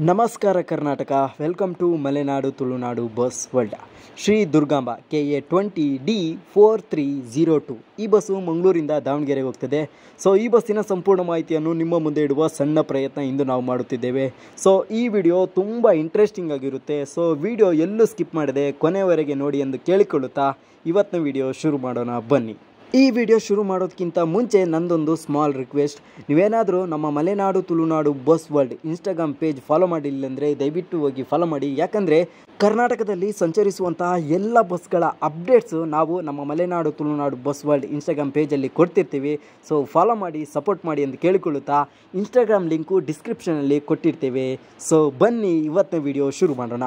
ನಮಸ್ಕಾರ Karnataka. Welcome to Malenadu, Tulunadu, bus world. Shri Durgamba K A twenty D four three zero two. ಈ bus ಮಂಗಳೂರಿಂದ ದಾವಣಗೆರೆಗೆ ಹೋಗ್ತದೆ. So ಈ ಬಸ್ಸಿನ ಸಂಪೂರ್ಣ ಮಾಹಿತಿಯನ್ನು ನಿಮ್ಮ ಮುಂದೆ ಇಡುವ ಸಣ್ಣ ಪ್ರಯತ್ನ ಇಂದು ನಾವು ಮಾಡುತ್ತಿದ್ದೇವೆ. ಸೊ ಈ ವಿಡಿಯೋ ತುಂಬ ಇಂಟ್ರೆಸ್ಟಿಂಗ್ ಆಗಿರುತ್ತೆ. ಸೊ ವಿಡಿಯೋ ಎಲ್ಲೂ ಸ್ಕಿಪ್ ಮಾಡದೆ ಕೊನೆಯವರೆಗೆ ನೋಡಿ ಎಂದು ಕೇಳಿಕೊಳ್ಳುತ್ತಾ ಇವತ್ತಿನ ವಿಡಿಯೋ ಶುರು ಮಾಡೋಣ. ಬನ್ನಿ. ಈ ವಿಡಿಯೋ ಶುರು ಮಾಡೋದಕ್ಕಿಂತ ಮುಂಚೆ ನಂದೊಂದು ಸ್ಮಾಲ್ ರಿಕ್ವೆಸ್ಟ್ ನೀವೇನಾದರೂ ನಮ್ಮ Malenadu, Tulunadu bus world Instagram page follow ಮಾಡಿಲ್ಲ ಅಂದರೆ ದಯವಿಟ್ಟು ಹೋಗಿ ಫಾಲೋ ಮಾಡಿ. ಯಾಕಂದರೆ ಕರ್ನಾಟಕದಲ್ಲಿ ಸಂಚರಿಸುವಂತಹ ಎಲ್ಲ ಬಸ್ಗಳ ಅಪ್ಡೇಟ್ಸು ನಾವು ನಮ್ಮ Malenadu, Tulunadu bus world Instagram ಪೇಜಲ್ಲಿ ಕೊಡ್ತಿರ್ತೀವಿ. ಸೊ ಫಾಲೋ ಮಾಡಿ ಸಪೋರ್ಟ್ ಮಾಡಿ ಎಂದು ಕೇಳಿಕೊಳ್ಳುತ್ತಾ ಇನ್ಸ್ಟಾಗ್ರಾಮ್ ಲಿಂಕು ಡಿಸ್ಕ್ರಿಪ್ಷನಲ್ಲಿ ಕೊಟ್ಟಿರ್ತೀವಿ. ಸೊ ಬನ್ನಿ, ಇವತ್ತಿನ ವಿಡಿಯೋ ಶುರು ಮಾಡೋಣ.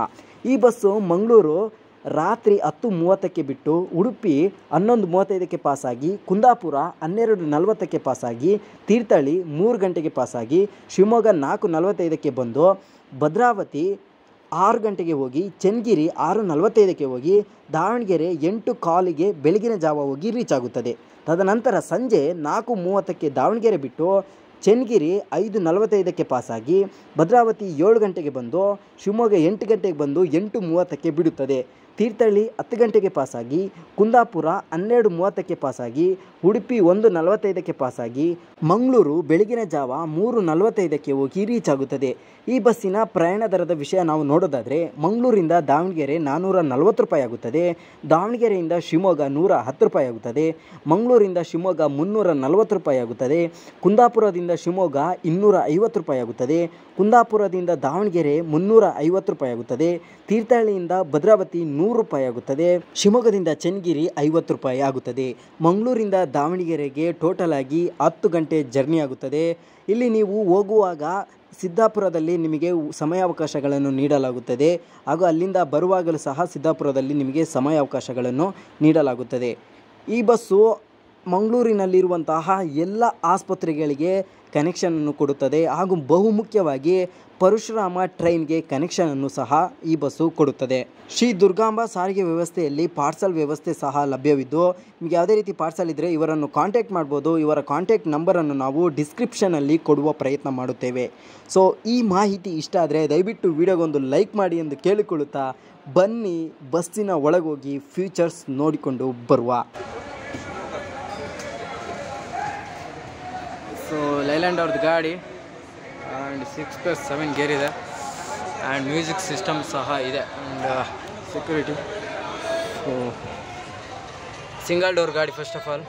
ಈ ಬಸ್ಸು ಮಂಗಳೂರು ರಾತ್ರಿ ಹತ್ತು ಮೂವತ್ತಕ್ಕೆ ಬಿಟ್ಟು ಉಡುಪಿ ಹನ್ನೊಂದು ಮೂವತ್ತೈದಕ್ಕೆ ಪಾಸಾಗಿ, ಕುಂದಾಪುರ ಹನ್ನೆರಡು ನಲವತ್ತಕ್ಕೆ ಪಾಸಾಗಿ, ತೀರ್ಥಹಳ್ಳಿ ಮೂರು ಗಂಟೆಗೆ ಪಾಸಾಗಿ, ಶಿವಮೊಗ್ಗ ನಾಲ್ಕು ನಲವತ್ತೈದಕ್ಕೆ ಬಂದು ಭದ್ರಾವತಿ ಆರು ಗಂಟೆಗೆ ಹೋಗಿ, ಚನ್ನಗಿರಿ ಆರು ನಲವತ್ತೈದಕ್ಕೆ ಹೋಗಿ, ದಾವಣಗೆರೆ ಎಂಟು ಕಾಲಿಗೆ ಬೆಳಗಿನ ಜಾವ ಹೋಗಿ ರೀಚ್ ಆಗುತ್ತದೆ. ತದನಂತರ ಸಂಜೆ ನಾಲ್ಕು ಮೂವತ್ತಕ್ಕೆ ದಾವಣಗೆರೆ ಬಿಟ್ಟು ಚನ್ನಗಿರಿ ಐದು ನಲವತ್ತೈದಕ್ಕೆ ಪಾಸಾಗಿ, ಭದ್ರಾವತಿ ಏಳು ಗಂಟೆಗೆ ಬಂದು, ಶಿವಮೊಗ್ಗ ಎಂಟು ಗಂಟೆಗೆ ಬಂದು ಎಂಟು ಮೂವತ್ತಕ್ಕೆ ಬಿಡುತ್ತದೆ. ತೀರ್ಥಹಳ್ಳಿ ಹತ್ತು ಗಂಟೆಗೆ ಪಾಸಾಗಿ, ಕುಂದಾಪುರ ಹನ್ನೆರಡು ಮೂವತ್ತಕ್ಕೆ ಪಾಸಾಗಿ, ಉಡುಪಿ ಒಂದು ನಲವತ್ತೈದಕ್ಕೆ ಪಾಸಾಗಿ, ಮಂಗಳೂರು ಬೆಳಗಿನ ಜಾವ ಮೂರು ನಲವತ್ತೈದಕ್ಕೆ ಹೋಗಿ ರೀಚ್ ಆಗುತ್ತದೆ. ಈ ಬಸ್ಸಿನ ಪ್ರಯಾಣ ದರದ ವಿಷಯ ನಾವು ನೋಡೋದಾದರೆ, ಮಂಗಳೂರಿಂದ ದಾವಣಗೆರೆ ನಾನ್ನೂರ ನಲವತ್ತು ರೂಪಾಯಿ ಆಗುತ್ತದೆ, ದಾವಣಗೆರೆಯಿಂದ ಶಿವಮೊಗ್ಗ ನೂರ ಹತ್ತು ರೂಪಾಯಿ ಆಗುತ್ತದೆ, ಮಂಗಳೂರಿಂದ ಶಿವಮೊಗ್ಗ ಮುನ್ನೂರ ನಲವತ್ತು ರೂಪಾಯಿ ಆಗುತ್ತದೆ, ಕುಂದಾಪುರದಿಂದ ಶಿವಮೊಗ್ಗ ಇನ್ನೂರ ಐವತ್ತು ರೂಪಾಯಿ ಆಗುತ್ತದೆ, ಕುಂದಾಪುರದಿಂದ ದಾವಣಗೆರೆ ಮುನ್ನೂರ ಐವತ್ತು ರೂಪಾಯಿ ಆಗುತ್ತದೆ, ತೀರ್ಥಹಳ್ಳಿಯಿಂದ ಭದ್ರಾವತಿ ನೂರು ರೂಪಾಯಿ ಆಗುತ್ತದೆ. ಶಿವಮೊಗ್ಗದಿಂದ ಚನ್ನಗಿರಿ ಐವತ್ತು ರೂಪಾಯಿ ಆಗುತ್ತದೆ. ಮಂಗಳೂರಿಂದ ದಾವಣಗೆರೆಗೆ ಟೋಟಲ್ ಆಗಿ ಹತ್ತು ಗಂಟೆ ಜರ್ನಿ ಆಗುತ್ತದೆ. ಇಲ್ಲಿ ನೀವು ಹೋಗುವಾಗ ಸಿದ್ದಾಪುರದಲ್ಲಿ ನಿಮಗೆ ಸಮಯಾವಕಾಶಗಳನ್ನು ನೀಡಲಾಗುತ್ತದೆ. ಹಾಗೂ ಅಲ್ಲಿಂದ ಬರುವಾಗಲೂ ಸಹ ಸಿದ್ದಾಪುರದಲ್ಲಿ ನಿಮಗೆ ಸಮಯಾವಕಾಶಗಳನ್ನು ನೀಡಲಾಗುತ್ತದೆ. ಈ ಬಸ್ಸು ಮಂಗಳೂರಿನಲ್ಲಿರುವಂತಹ ಎಲ್ಲ ಆಸ್ಪತ್ರೆಗಳಿಗೆ ಕನೆಕ್ಷನನ್ನು ಕೊಡುತ್ತದೆ. ಹಾಗೂ ಬಹುಮುಖ್ಯವಾಗಿ ಪರಶುರಾಮ ಟ್ರೈನ್ಗೆ ಕನೆಕ್ಷನನ್ನು ಸಹ ಈ ಬಸ್ಸು ಕೊಡುತ್ತದೆ. ಶ್ರೀ ದುರ್ಗಾಂಬ ಸಾರಿಗೆ ವ್ಯವಸ್ಥೆಯಲ್ಲಿ ಪಾರ್ಸಲ್ ವ್ಯವಸ್ಥೆ ಸಹ ಲಭ್ಯವಿದ್ದು, ನಿಮಗೆ ಯಾವುದೇ ರೀತಿ ಪಾರ್ಸಲ್ ಇದ್ದರೆ ಇವರನ್ನು ಕಾಂಟ್ಯಾಕ್ಟ್ ಮಾಡ್ಬೋದು. ಇವರ ಕಾಂಟ್ಯಾಕ್ಟ್ ನಂಬರನ್ನು ನಾವು ಡಿಸ್ಕ್ರಿಪ್ಷನಲ್ಲಿ ಕೊಡುವ ಪ್ರಯತ್ನ ಮಾಡುತ್ತೇವೆ. ಸೊ ಈ ಮಾಹಿತಿ ಇಷ್ಟ ಆದರೆ ದಯವಿಟ್ಟು ವಿಡಿಯೋಗೊಂದು ಲೈಕ್ ಮಾಡಿ ಎಂದು ಕೇಳಿಕೊಳ್ಳುತ್ತಾ ಬನ್ನಿ, ಬಸ್ಸಿನ ಒಳಗೋಗಿ ಫ್ಯೂಚರ್ಸ್ ನೋಡಿಕೊಂಡು ಬರುವ ಸೊ ಲೈಲ್ಯಾಂಡ್ ಅವ್ರದ್ದು ಗಾಡಿ. And six plus seven gear ಇದೆ. ಆ್ಯಂಡ್ ಮ್ಯೂಸಿಕ್ ಸಿಸ್ಟಮ್ ಸಹ ಇದೆ. And security so single door ಗಾಡಿ first of all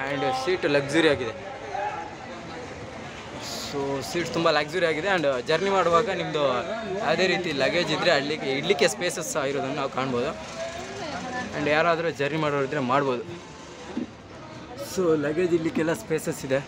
and seat luxury ಆಗಿದೆ. ಸೊ ಸೀಟ್ ತುಂಬ ಲಕ್ಸುರಿ ಆಗಿದೆ. ಆ್ಯಂಡ್ ಜರ್ನಿ ಮಾಡುವಾಗ ನಿಮ್ಮದು ಯಾವುದೇ ರೀತಿ ಲಗೇಜ್ ಇದ್ದರೆ ಅಡ್ಲಿಕ್ಕೆ ಇಡ್ಲಿಕ್ಕೆ ಸ್ಪೇಸಸ್ ಸಹ ಇರೋದನ್ನು ನಾವು ಕಾಣ್ಬೋದು. ಆ್ಯಂಡ್ ಯಾರಾದರೂ ಜರ್ನಿ ಮಾಡೋರಿದ್ರೆ ಮಾಡ್ಬೋದು. ಸೊ ಲಗೇಜ್ ಇಡ್ಲಿಕ್ಕೆಲ್ಲ ಸ್ಪೇಸಸ್ ಇದೆ.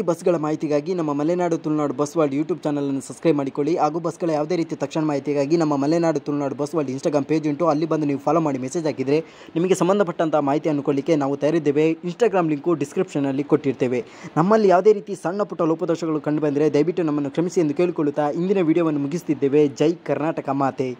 ರೀತಿ ಬಸ್ಗಳ ಮಾಹಿತಿಗಾಗಿ ನಮ್ಮ Malenadu Tulunadu bus world YouTube ಚಾನಲನ್ನು ಸಬ್ಸ್ಕ್ರೈಬ್ ಮಾಡಿಕೊಳ್ಳಿ. ಹಾಗೂ ಬಸ್ಗಳ ಯಾವುದೇ ರೀತಿ ತಕ್ಷಣ ಮಾಹಿತಿಗಾಗಿ ನಮ್ಮ Malenadu Tulunadu bus world Instagram page ಉಂಟು. ಅಲ್ಲಿ ಬಂದು ನೀವು ಫಾಲೋ ಮಾಡಿ ಮೆಸೇಜ್ ಹಾಕಿದರೆ ನಿಮಗೆ ಸಂಬಂಧಪಟ್ಟಂಥ ಮಾಹಿತಿ ಅನ್ಕೊಳ್ಳಿಕ್ಕೆ ನಾವು ತಯಾರಿದ್ದೇವೆ. ಇನ್ಸ್ಟಾಗ್ರಾಮ್ ಲಿಂಕು ಡಿಸ್ಕ್ರಿಪ್ಷನಲ್ಲಿ ಕೊಟ್ಟಿರ್ತೇವೆ. ನಮ್ಮಲ್ಲಿ ಯಾವುದೇ ರೀತಿ ಸಣ್ಣ ಪುಟ್ಟ ಲೋಪದೋಷಗಳು ಕಂಡುಬಂದರೆ ದಯವಿಟ್ಟು ನಮ್ಮನ್ನು ಕ್ಷಮಿಸಿ ಎಂದು ಕೇಳಿಕೊಳ್ಳುತ್ತಾ ಇಂದಿನ ವಿಡಿಯೋವನ್ನು ಮುಗಿಸ್ತಿದ್ದೇವೆ. ಜೈ ಕರ್ನಾಟಕ ಮಾತೆ.